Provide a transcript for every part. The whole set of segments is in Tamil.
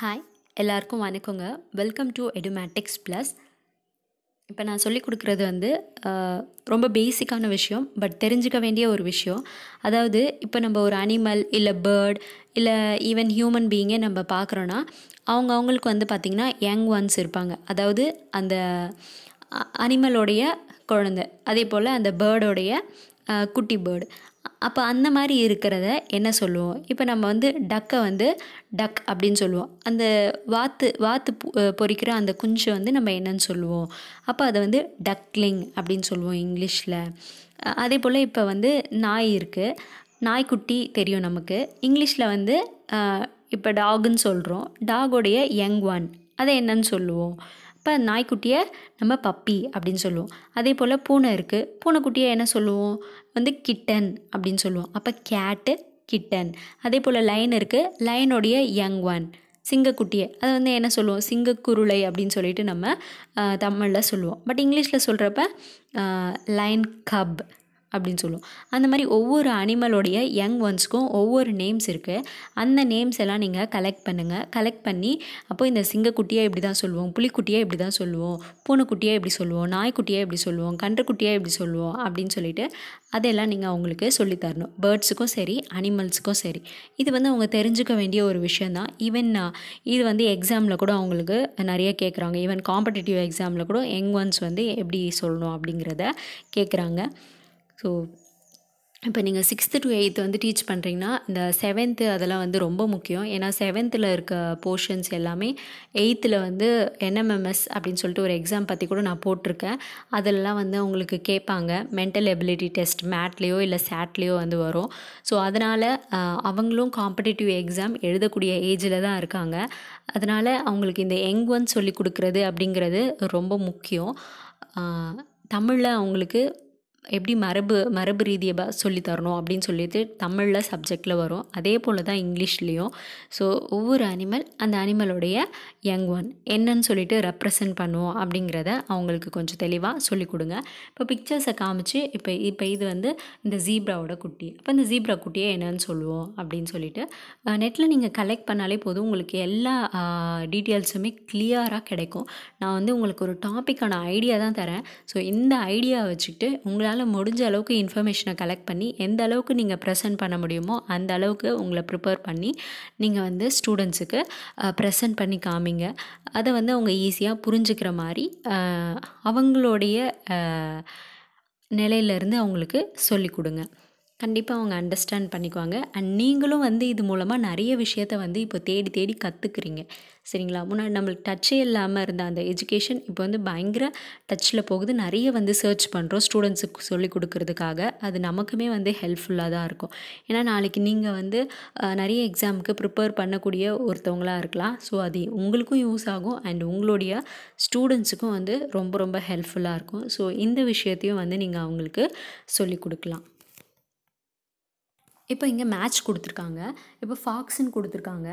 ஹாய் எல்லாருக்கும் வணக்கங்க. வெல்கம் டு எடுமேட்டிக்ஸ் ப்ளஸ் இப்போ நான் சொல்லிக் கொடுக்குறது வந்து ரொம்ப பேசிக்கான விஷயம் பட் தெரிஞ்சுக்க வேண்டிய ஒரு விஷயம். அதாவது இப்போ நம்ம ஒரு அனிமல் இல்லை பேர்ட் இல்லை ஈவன் ஹியூமன் பீயிங்கே நம்ம பார்க்குறோன்னா அவங்க அவங்களுக்கு வந்து பார்த்திங்கன்னா யங் ஒன்ஸ் இருப்பாங்க. அதாவது அந்த அனிமலோடைய குழந்தை. அதே போல் அந்த பேர்டோடைய குட்டி பேர்டு. அப்போ அந்த மாதிரி இருக்கிறத என்ன சொல்லுவோம்? இப்போ நம்ம வந்து டக்கை வந்து டக் அப்படின்னு சொல்லுவோம். அந்த வாத்து வாத்து பொறிக்கிற அந்த குஞ்சு வந்து நம்ம என்னன்னு சொல்லுவோம். அப்போ அதை வந்து டக்லிங் அப்படின்னு சொல்லுவோம் இங்கிலீஷில். அதே போல் இப்போ வந்து நாய் இருக்குது நாய்க்குட்டி தெரியும் நமக்கு. இங்கிலீஷில் வந்து இப்போ டாகுன்னு சொல்கிறோம் டாகோடைய யங் ஒன். அதை என்னன்னு சொல்லுவோம். இப்போ நாய்க்குட்டியை நம்ம பப்பி அப்படின்னு சொல்லுவோம். அதே போல் பூனை இருக்குது பூனைக்குட்டியை என்ன சொல்லுவோம்? வந்து கிட்டன் அப்படின்னு சொல்லுவோம். அப்போ கேட்டு கிட்டன் அதே போல் லைன் இருக்குது லைனுடைய யங் ஒன் சிங்கக்குட்டியை. அதை வந்து என்ன சொல்லுவோம்? சிங்கக்குருளை அப்படின்னு சொல்லிட்டு நம்ம தமிழில் சொல்லுவோம். பட் இங்கிலீஷில் சொல்கிறப்ப லைன் கப் அப்படின்னு சொல்லுவோம் அந்த மாதிரி ஒவ்வொரு அனிமலோடைய யங் ஒன்ஸ்க்கும் ஒவ்வொரு நேம்ஸ் இருக்குது அந்த நேம்ஸ் எல்லாம் நீங்கள் கலெக்ட் பண்ணுங்கள் கலெக்ட் பண்ணி அப்போ இந்த சிங்கக்குட்டியாக இப்படி தான் சொல்லுவோம் புலிக்குட்டியாக இப்படி தான் சொல்லுவோம் பூனைக்குட்டியாக இப்படி சொல்லுவோம் நாய்க்குட்டியாக இப்படி சொல்லுவோம் கன்றுக்குட்டியாக இப்படி சொல்லுவோம் அப்படின்னு சொல்லிட்டு அதெல்லாம் நீங்கள் அவங்களுக்கு சொல்லித் தரணும். பேர்ட்ஸுக்கும் சரி அனிமல்ஸுக்கும் சரி. இது வந்து அவங்க தெரிஞ்சுக்க வேண்டிய ஒரு விஷயந்தான் ஈவன் இது வந்து எக்ஸாமில் கூட அவங்களுக்கு நிறைய கேட்குறாங்க ஈவன் காம்படிட்டிவ் எக்ஸாமில் கூட யங் ஒன்ஸ் வந்து எப்படி சொல்லணும் அப்படிங்கிறத கேட்குறாங்க ஸோ இப்போ நீங்கள் சிக்ஸ்த்து டு எயித்து வந்து டீச் பண்ணுறீங்கன்னா இந்த செவன்த்து அதெல்லாம் வந்து ரொம்ப முக்கியம். ஏன்னா செவன்த்தில் இருக்க போர்ஷன்ஸ் எல்லாமே எயித்தில் வந்து என்எம்எம்எஸ் அப்படின்னு சொல்லிட்டு ஒரு எக்ஸாம் பற்றி கூட நான் போட்டிருக்கேன். அதெல்லாம் வந்து உங்களுக்கு கேட்பாங்க. மென்டல் எபிலிட்டி டெஸ்ட் மேட்லேயோ இல்லை சேட்லேயோ வந்து வரும். ஸோ அதனால் அவங்களும் காம்படிட்டிவ் எக்ஸாம் எழுதக்கூடிய ஏஜில் தான் இருக்காங்க. அதனால் அவங்களுக்கு இந்த யங் ஒன் சொல்லி கொடுக்குறது அப்படிங்கிறது ரொம்ப முக்கியம். தமிழில் அவங்களுக்கு எப்படி மரபு மரபு ரீதியாக சொல்லி தரணும் அப்படின்னு சொல்லிட்டு தமிழில் சப்ஜெக்டில் வரும். அதே போல் தான் இங்கிலீஷ்லேயும். ஸோ ஒவ்வொரு அனிமல் அந்த அனிமலோடைய யங் ஒன் என்னன்னு சொல்லிட்டு ரெப்ரசன்ட் பண்ணுவோம் அப்படிங்கிறத அவங்களுக்கு கொஞ்சம் தெளிவாக சொல்லி கொடுங்க. இப்போ பிக்சர்ஸை காமிச்சு இப்போ இப்போ இது வந்து இந்த ஜீப்ராவோட குட்டி. அப்போ இந்த ஜீப்ரா குட்டியை என்னன்னு சொல்லுவோம் அப்படின்னு சொல்லிட்டு நெட்டில் நீங்கள் கலெக்ட் பண்ணாலே போதும் உங்களுக்கு எல்லா டீட்டெயில்ஸுமே கிளியராக கிடைக்கும். நான் வந்து உங்களுக்கு ஒரு டாப்பிக்கான ஐடியா தான் தரேன். ஸோ இந்த ஐடியா வச்சுக்கிட்டு உங்களால் முடிஞ்ச அளவுக்கு இன்ஃபர்மேஷனை கலெக்ட் பண்ணி எந்த அளவுக்கு நீங்கள் ப்ரெசென்ட் பண்ண முடியுமோ அந்த அளவுக்கு உங்களை ப்ரிப்பேர் பண்ணி நீங்கள் வந்து ஸ்டூடெண்ட்ஸுக்கு ப்ரெசென்ட் பண்ணி காமிங்க. அதை வந்து அவங்க ஈஸியாக புரிஞ்சுக்கிற மாதிரி அவங்களுடைய நிலையிலேருந்து அவங்களுக்கு சொல்லிக் கொடுங்க. கண்டிப்பாக அவங்க அண்டர்ஸ்டாண்ட் பண்ணிக்குவாங்க. அண்ட் நீங்களும் வந்து இது மூலமாக நிறைய விஷயத்த வந்து இப்போ தேடி தேடி கற்றுக்குறீங்க சரிங்களா? முன்னாடி நம்மளுக்கு டச்சே இல்லாமல் இருந்த அந்த எஜுகேஷன் இப்போ வந்து பயங்கர டச்சில் போகுது. நிறைய வந்து சர்ச் பண்ணுறோம் ஸ்டூடெண்ட்ஸுக்கு சொல்லி கொடுக்கறதுக்காக. அது நமக்குமே வந்து ஹெல்ப்ஃபுல்லாக தான் இருக்கும். ஏன்னா நாளைக்கு நீங்கள் வந்து நிறைய எக்ஸாமுக்கு ப்ரிப்பேர் பண்ணக்கூடிய ஒருத்தவங்களாக இருக்கலாம். ஸோ அது உங்களுக்கும் யூஸ் ஆகும். அண்ட் உங்களுடைய ஸ்டூடெண்ட்ஸுக்கும் வந்து ரொம்ப ரொம்ப ஹெல்ப்ஃபுல்லாக இருக்கும். ஸோ இந்த விஷயத்தையும் வந்து நீங்கள் அவங்களுக்கு சொல்லி கொடுக்கலாம். இப்போ இங்கே மேட்ச் கொடுத்துருக்காங்க. இப்போ ஃபாக்ஸ்ன்னு கொடுத்துருக்காங்க.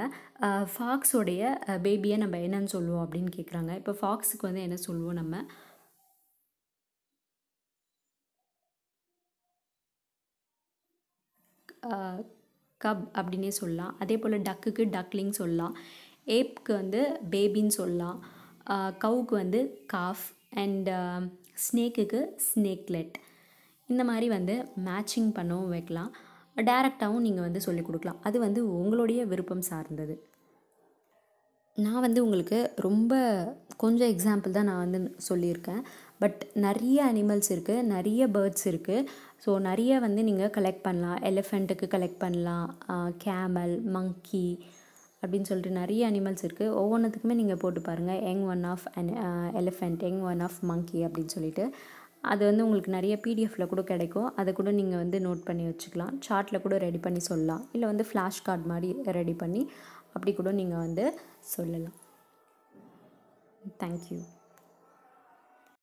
ஃபாக்ஸோடைய பேபியை நம்ம என்னன்னு சொல்லுவோம் அப்படின்னு கேட்குறாங்க இப்போ ஃபாக்ஸுக்கு வந்து என்ன சொல்லுவோம் நம்ம? கப் அப்படின்னே சொல்லலாம். அதே போல் டக்குக்கு டக்லிங் சொல்லலாம். ஏப்க்கு வந்து பேபின்னு சொல்லலாம். கவுக்கு வந்து காஃப் அண்ட் ஸ்னேக்குக்கு ஸ்னேக்லெட் இந்த மாதிரி வந்து மேட்சிங் பண்ணவும் வைக்கலாம். டைரெக்டாகவும் நீங்கள் வந்து சொல்லிக் கொடுக்கலாம். அது வந்து உங்களுடைய விருப்பம் சார்ந்தது. நான் வந்து உங்களுக்கு ரொம்ப கொஞ்சம் எக்ஸாம்பிள் தான் நான் வந்து சொல்லியிருக்கேன். பட் நிறைய அனிமல்ஸ் இருக்குது நிறைய பேர்ட்ஸ் இருக்குது ஸோ நிறைய வந்து நீங்கள் கலெக்ட் பண்ணலாம். எலிஃபெண்ட்டுக்கு கலெக்ட் பண்ணலாம். கேமல் மங்கி அப்படின்னு சொல்லிட்டு நிறைய அனிமல்ஸ் இருக்குது ஒவ்வொன்றுத்துக்குமே நீங்கள் போட்டு பாருங்கள் young one of an elephant young one of monkey அப்படின்னு சொல்லிட்டு. அது வந்து உங்களுக்கு நிறைய பிடிஎஃப்பில் கூட கிடைக்கும். அதை கூட நீங்கள் வந்து நோட் பண்ணி வச்சுக்கலாம். சார்ட்டில் கூட ரெடி பண்ணி சொல்லலாம். இல்லை வந்து ஃப்ளாஷ் கார்டு மாதிரி ரெடி பண்ணி அப்படி கூட நீங்கள் வந்து சொல்லலாம். தேங்க்யூ